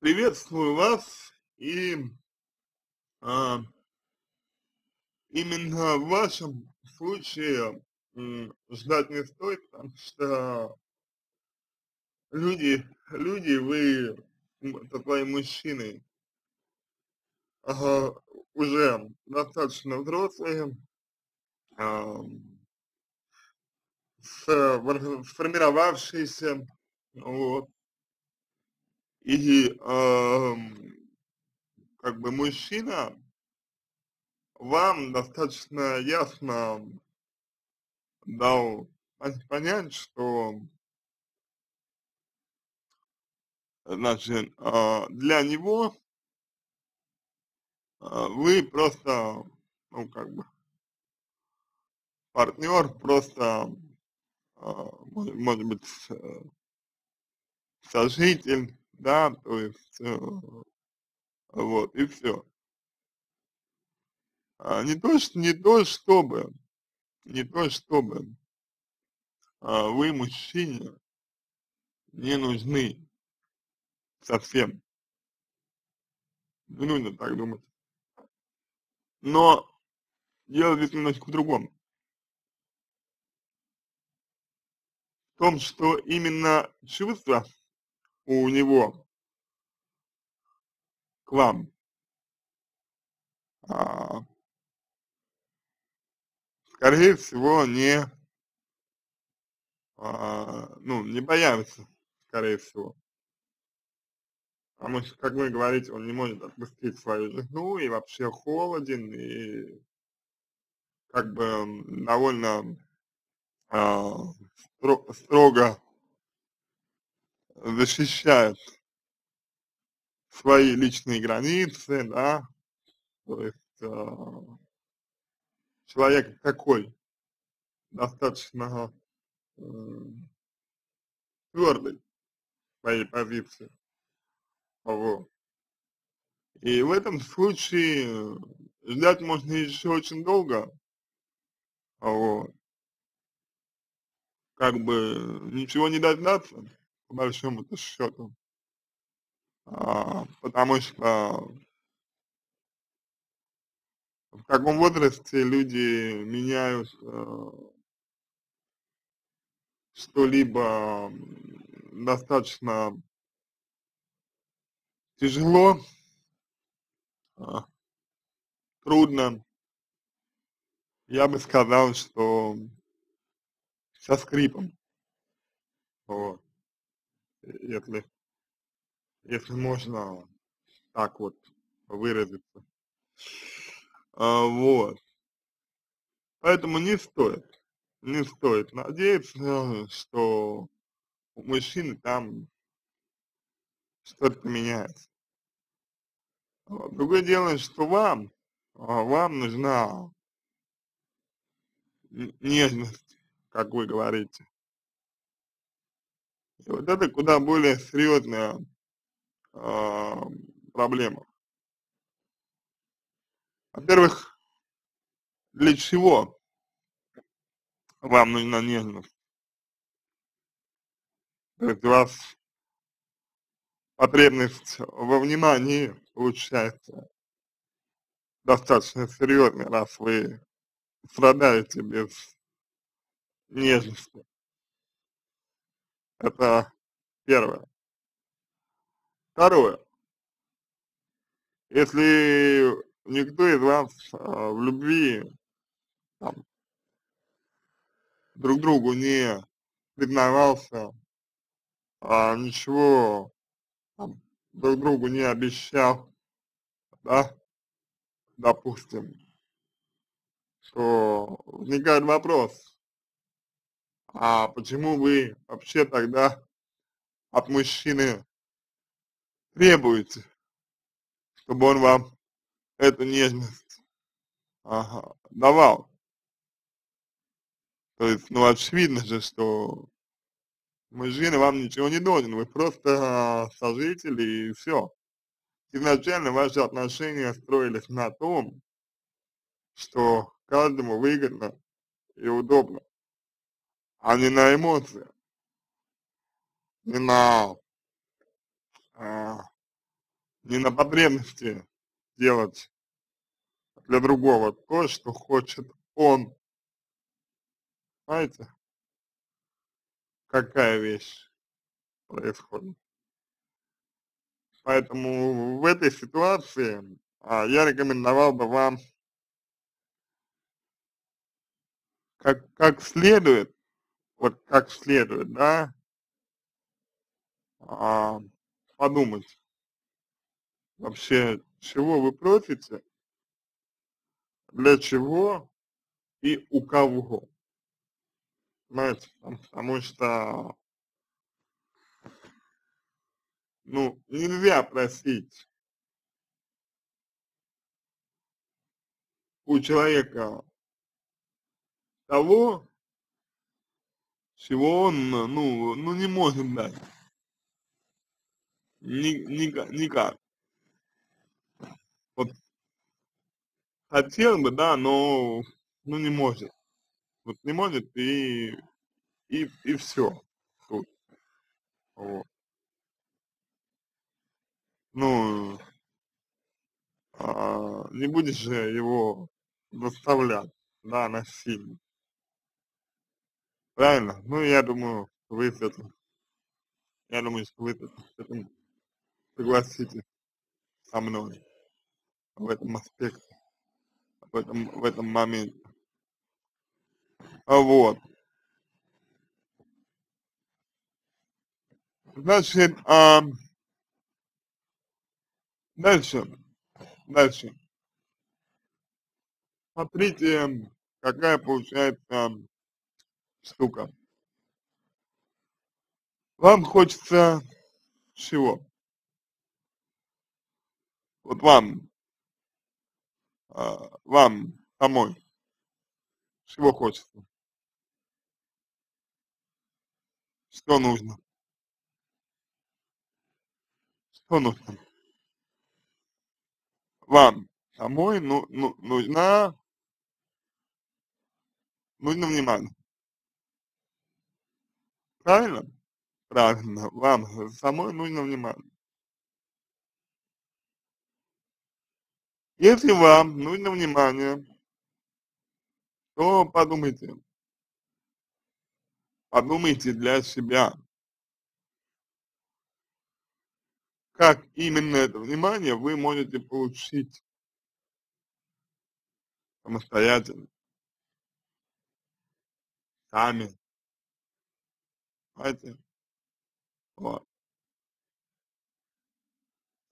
Приветствую вас и а, именно в вашем случае ждать не стоит, потому что люди, люди, вы со мужчиной ага, уже достаточно взрослые, а, сформировавшиеся, вот, и ам, как бы мужчина вам достаточно ясно дал пон- понять, что, значит, а, для него а, вы просто, ну, как бы, партнер, просто, а, может, быть, э, сожитель, да, то есть, э, вот, и все. Не то, не то, чтобы, не то, чтобы а, вы мужчине не нужны совсем, не нужно так думать. Но дело здесь немножечко в другом. В том, что именно чувства у него к вам, а, скорее всего, не, а, ну, не появятся, скорее всего. Потому что, как вы говорите, он не может отпустить свою жену и вообще холоден, и как бы довольно стро- строго защищает свои личные границы, да, то есть а, человек такой, достаточно твердый в своей позиции, вот. И в этом случае ждать можно еще очень долго, вот, как бы ничего не дождаться, по большому-то счету, а, потому что в каком возрасте люди меняют э, что-либо достаточно тяжело, а, трудно, я бы сказал, что со скрипом, вот, если, если можно так вот выразиться. А, вот, поэтому не стоит, не стоит надеяться, что у мужчины там что-то поменяется. Вот. Другое дело, что вам, а, вам нужна нежность, как вы говорите. И вот это куда более серьезная а, проблема. Во-первых, для чего вам нужна нежность? То есть у вас потребность во внимании получается достаточно серьезная, раз вы страдаете без нежности. Это первое. Второе. Если никто из вас а, в любви там, друг другу не признавался, а, ничего там, друг другу не обещал, да, допустим, то возникает вопрос, а почему вы вообще тогда от мужчины требуете, чтобы он вам эту нежность ага, давал? То есть, ну, очевидно же, что мужчина вам ничего не должен, вы просто сожители и все. Изначально ваши отношения строились на том, что каждому выгодно и удобно, а не на эмоциях, не на а, не на потребности делать для другого то, что хочет он. Понимаете, какая вещь происходит. Поэтому в этой ситуации а, я рекомендовал бы вам как, как следует, вот как следует, да, а, подумать вообще, чего вы просите, для чего и у кого. Понимаете, потому что, ну, нельзя просить у человека того, чего он, ну, ну не может дать. Ни, никак, никак. Вот хотел бы, да, но ну не может. Вот не может и и, и все. Тут. Вот. Ну, а, не будешь же его заставлять, да, насильно. Правильно? Ну, я думаю, вы с этим, я думаю, что вы с этим согласитесь со мной в этом аспекте, в этом, в этом моменте. Вот. Значит, а, дальше, дальше. Смотрите, какая получается штука. Вам хочется чего? Вот вам, а, вам самой, чего хочется? Что нужно? Что нужно? Вам самой ну, ну, нужна, нужно внимание. Правильно? Правильно. Вам самой нужно внимание. Если вам нужно внимание, то подумайте. Подумайте для себя. Как именно это внимание вы можете получить самостоятельно, сами. Понимаете? Вот.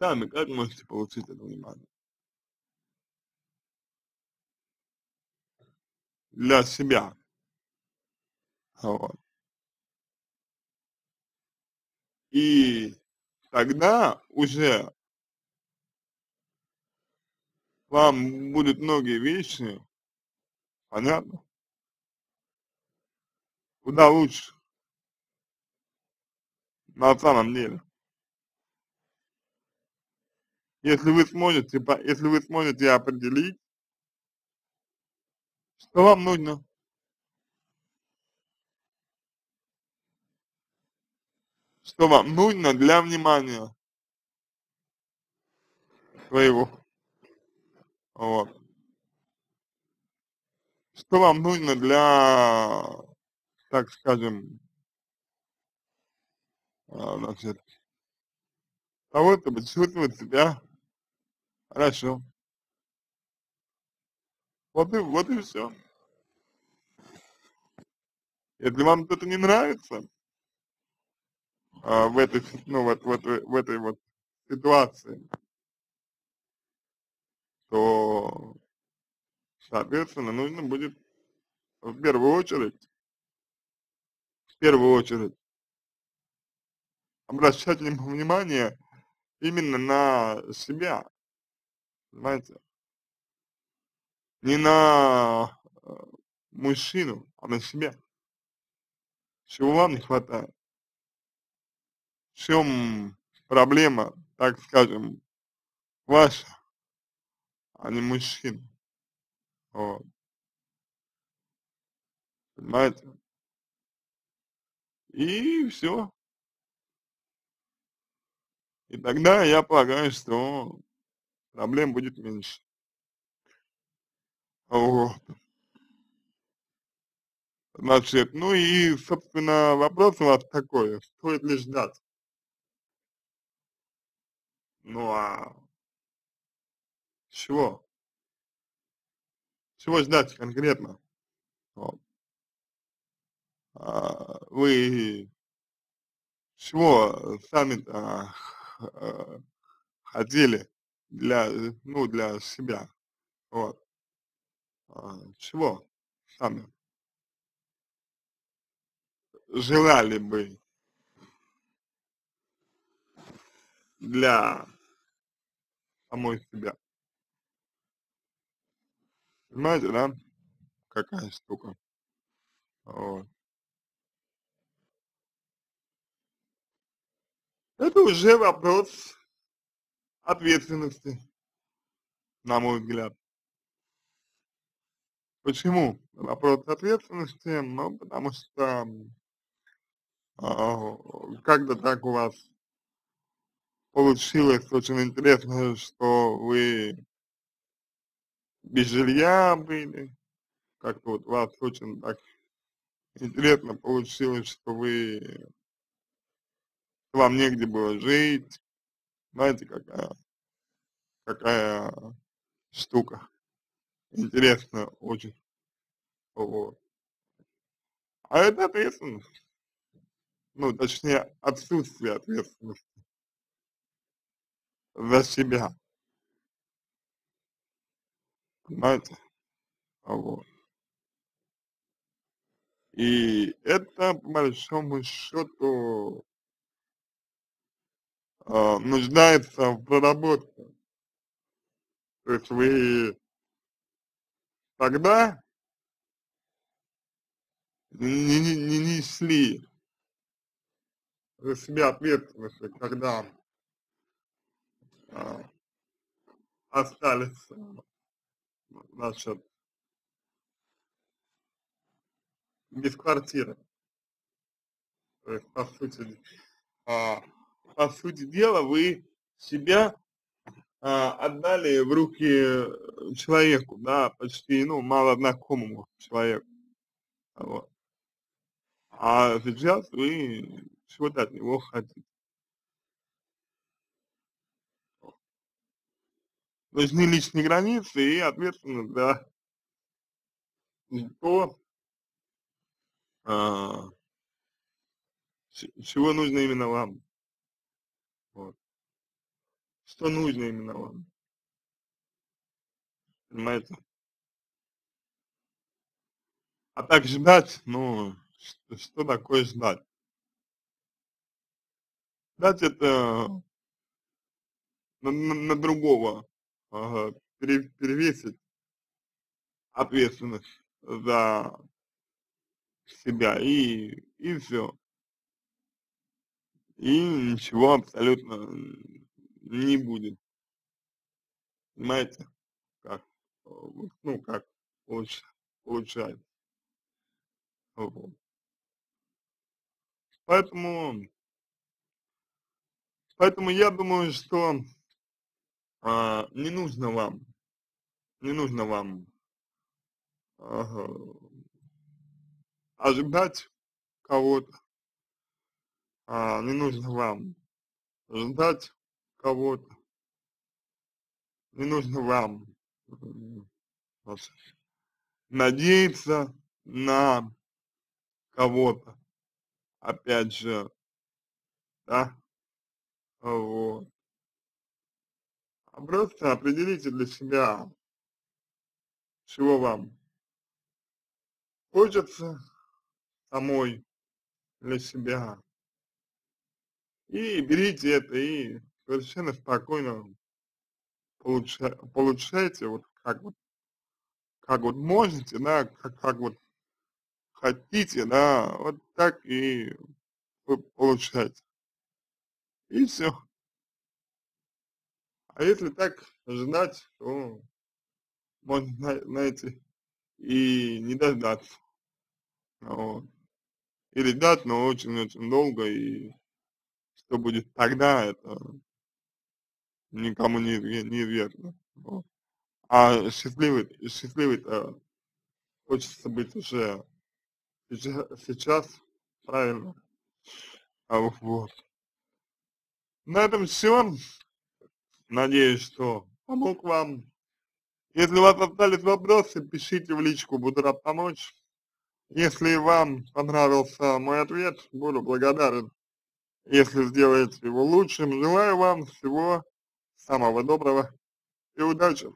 Сами как можете получить это внимание? Для себя. Вот. И тогда уже вам будут многие вещи понятно, куда лучше на самом деле. Если вы сможете, если вы сможете определить, что вам нужно, что вам нужно для внимания своего. Вот. Что вам нужно для, так скажем, а, значит, того, чтобы чувствовать себя хорошо. Вот и, вот и все. Если вам это не нравится, а, в этой, ну, вот, вот, в этой вот ситуации, то, соответственно, нужно будет в первую очередь, в первую очередь, обращать внимание именно на себя, понимаете, не на э, мужчину, а на себя. Чего вам не хватает? В чем проблема, так скажем, ваша, а не мужчина? Вот. Понимаете? И все. И тогда я полагаю, что проблем будет меньше. Вот. Значит, ну и, собственно, вопрос у вас такой, стоит ли ждать? Ну а чего? Чего ждать конкретно? Вот. А, вы чего сами-то э, хотели для, ну, для себя? Вот. А, чего сами желали бы для самой себя? Понимаете, да? Какая штука. Вот. Это уже вопрос ответственности, на мой взгляд. Почему вопрос ответственности? Ну, потому что а, как-то так у вас получилось очень интересно, что вы без жилья были, как-то вот у вас очень так интересно получилось, что вы, вам негде было жить, знаете, какая, какая штука. Интересно очень. Вот. А это ответственность. Ну, точнее, отсутствие ответственности за себя. Понимаете? Вот. И это, по большому счету, э, нуждается в проработке. То есть вы тогда не, не, не несли за себя ответственности, когда а, остались, значит, без квартиры. То есть, по сути, а, по сути дела, вы себя а, отдали в руки человеку, да, почти, ну, малознакомому человеку. Вот. А сейчас вы чего-то от него хотите. Нужны личные границы и ответственность за то, а, чего нужно именно вам. Что нужно именно вам. Понимаете? А так ждать, ну, что, что такое ждать? Ждать это на, на, на другого ага, пере, перевесить ответственность за себя и, и все. И ничего абсолютно не будет. Понимаете, как, ну, как получ, получается. Вот. Поэтому, поэтому я думаю, что а, не нужно вам, не нужно вам ага, ожидать кого-то, а, не нужно вам ждать кого-то, не нужно вам надеяться на кого-то, опять же, да, вот. А просто определите для себя, чего вам хочется самой для себя. И берите это и совершенно спокойно получа, получайте, вот как вот, как вот можете, да, как, как вот хотите, да, вот так и получаете. И все. А если так ждать, то можно, знаете, и не дождаться. Вот. Или ждать, но очень-очень долго, и что будет тогда, это никому не, изве- неизвестно. Вот. А счастливый, счастливый-то хочется быть уже сейчас правильно. А вот. На этом все. Надеюсь, что помог вам. Если у вас остались вопросы, пишите в личку, буду рад помочь. Если вам понравился мой ответ, буду благодарен, если сделаете его лучшим. Желаю вам всего самого доброго и удачи!